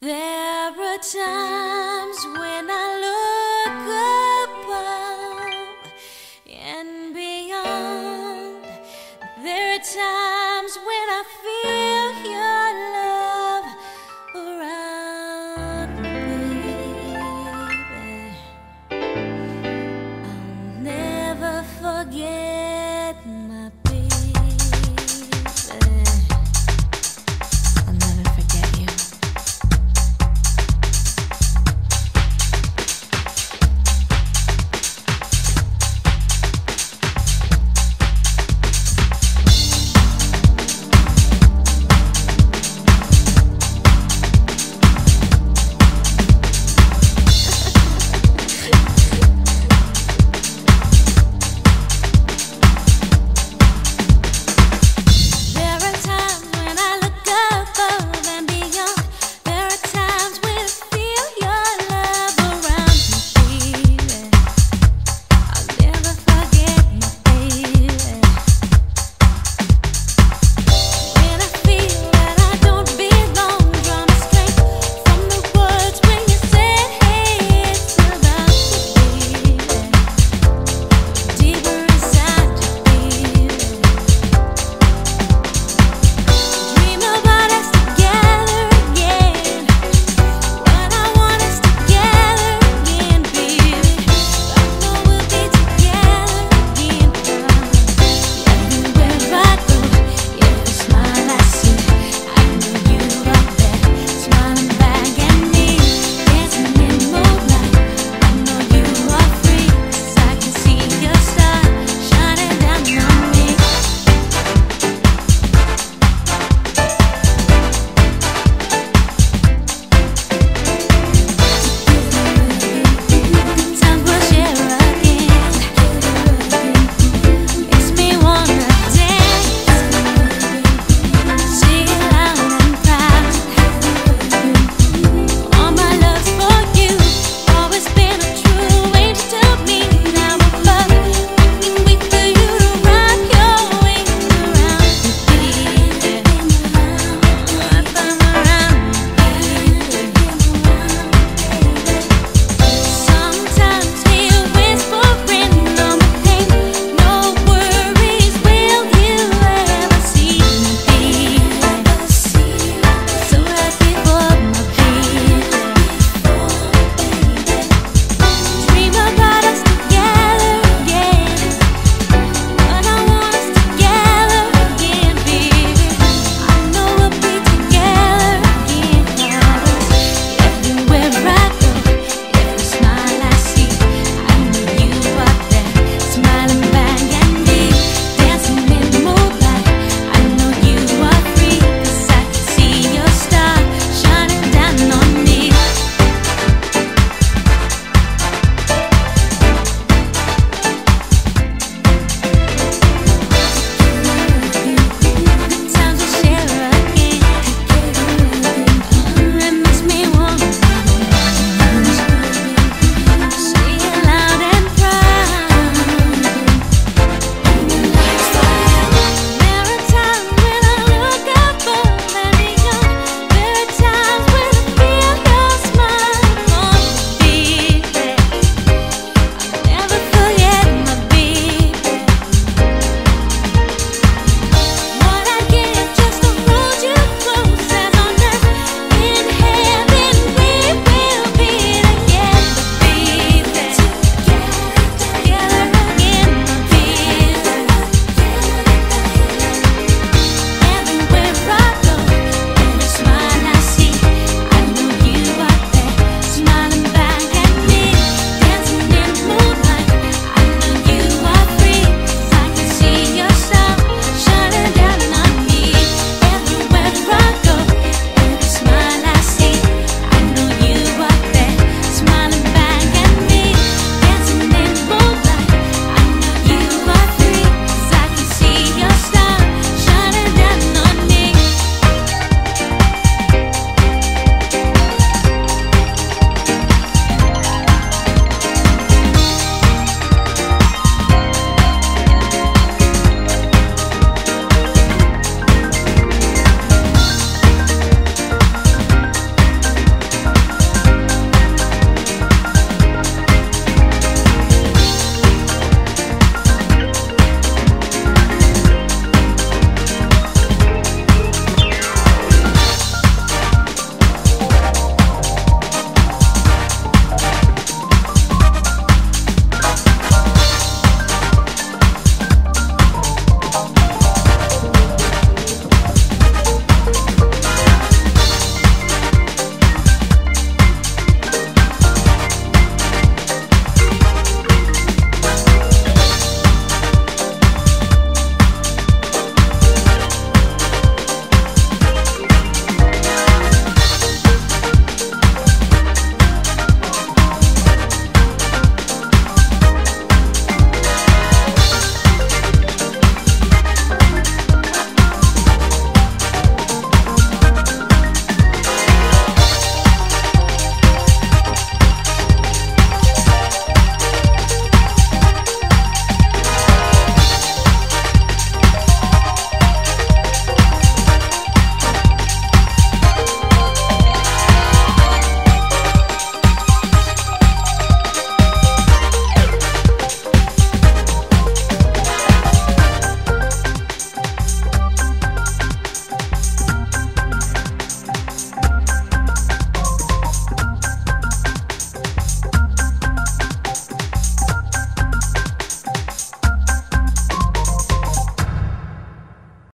There are times